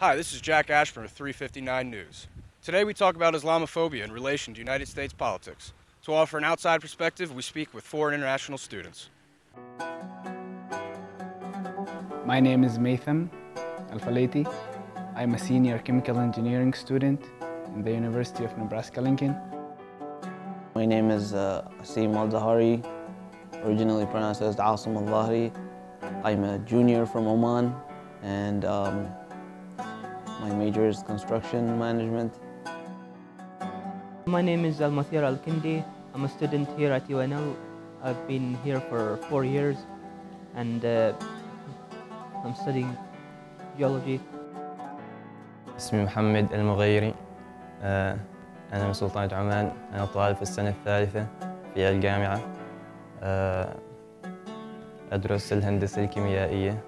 Hi, this is Jack Ashburn with 359 News. Today we talk about Islamophobia in relation to United States politics. To offer an outside perspective, we speak with four international students. My name is Maitham Al-Faleti. I'm a senior chemical engineering student in the University of Nebraska-Lincoln. My name is uh, Asim Al-Zahari, originally pronounced as Asim Al-Zahri. I'm a junior from Oman and um, my major is construction management. My name is Al-Mathir Al-Kindi. I'm a student here at UNL. I've been here for four years and uh, I'm studying geology. اسمي محمد المغيري آه، أنا من سلطنة عمان أنا طالب في السنة الثالثة في الجامعة آه، أدرس الهندسة الكيميائية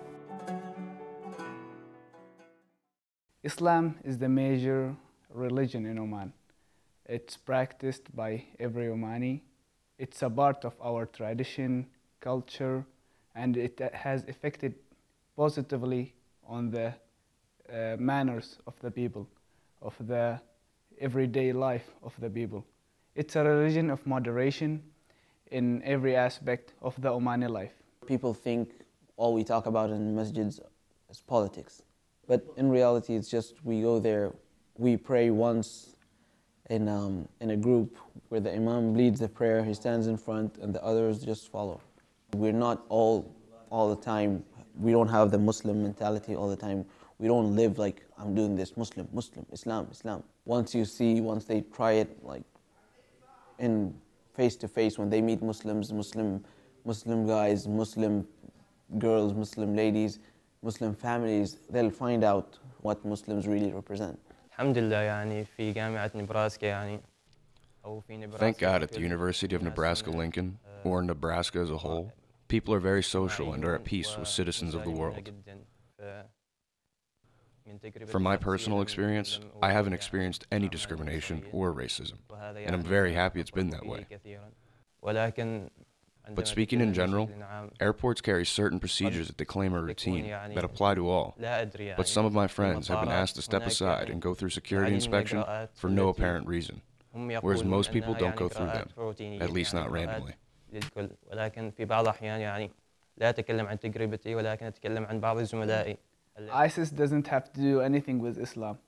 Islam is the major religion in Oman. It's practiced by every Omani. It's a part of our tradition, culture, and it has affected positively on the uh, manners of the people, of the everyday life of the people. It's a religion of moderation in every aspect of the Omani life. People think all we talk about in masjids is politics. But in reality, it's just we go there, we pray once in, um, in a group where the imam leads the prayer, he stands in front, and the others just follow. We're not all, all the time, we don't have the Muslim mentality all the time. We don't live like, I'm doing this, Muslim, Muslim, Islam, Islam. Once you see, once they try it, like in face to face, when they meet Muslims, Muslim, Muslim guys, Muslim girls, Muslim ladies, Muslim families, they'll find out what Muslims really represent. Thank God at the University of Nebraska Lincoln, or Nebraska as a whole, people are very social and are at peace with citizens of the world. From my personal experience, I haven't experienced any discrimination or racism, and I'm very happy it's been that way. But speaking in general, airports carry certain procedures that they claim are routine, that apply to all. But some of my friends have been asked to step aside and go through security inspection for no apparent reason, whereas most people don't go through them, at least not randomly. ISIS doesn't have to do anything with Islam.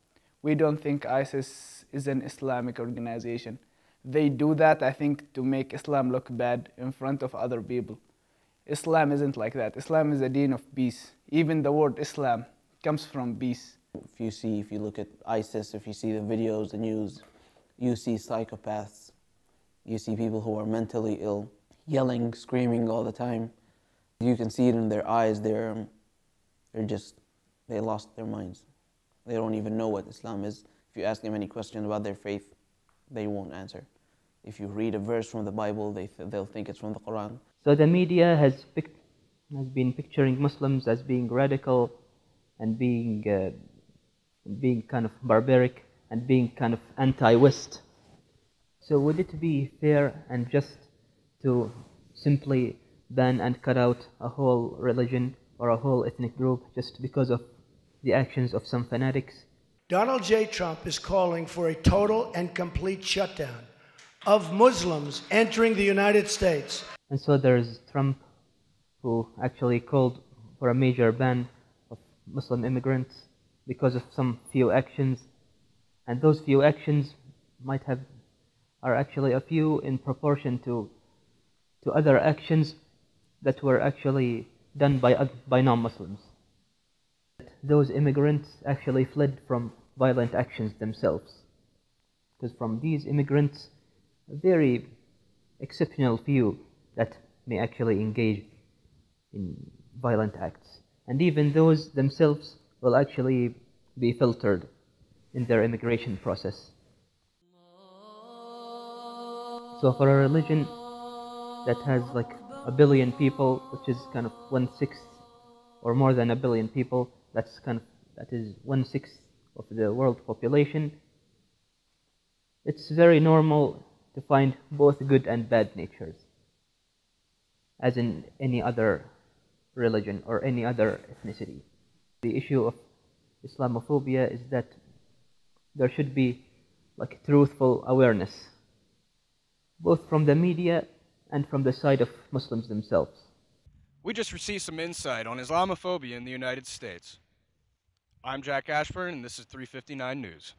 We don't think ISIS is an Islamic organization. They do that, I think, to make Islam look bad in front of other people. Islam isn't like that. Islam is a deen of peace. Even the word Islam comes from peace. If you see, if you look at ISIS, if you see the videos, the news, you see psychopaths, you see people who are mentally ill, yelling, screaming all the time. You can see it in their eyes. They're, um, they're just, they lost their minds. They don't even know what Islam is. If you ask them any question about their faith, they won't answer. If you read a verse from the Bible, they th- they'll think it's from the Quran. So the media has, has been picturing Muslims as being radical and being, uh, being kind of barbaric and being kind of anti-West. So would it be fair and just to simply ban and cut out a whole religion or a whole ethnic group just because of the actions of some fanatics? Donald J. Trump is calling for a total and complete shutdown of Muslims entering the United States. And so there's Trump, who actually called for a major ban of Muslim immigrants because of some few actions. And those few actions might have, are actually a few in proportion to, to other actions that were actually done by, by non-Muslims. Those immigrants actually fled from violent actions themselves. Because from these immigrants, a very exceptional few that may actually engage in violent acts. And even those themselves will actually be filtered in their immigration process. So for a religion that has like a billion people, which is kind of one sixth or more than a billion people, that's kind of that is one sixth of the world population. It's very normal to find both good and bad natures, as in any other religion or any other ethnicity. The issue of Islamophobia is that there should be like truthful awareness, both from the media and from the side of Muslims themselves. We just received some insight on Islamophobia in the United States. I'm Jack Ashburn, and this is 359 News.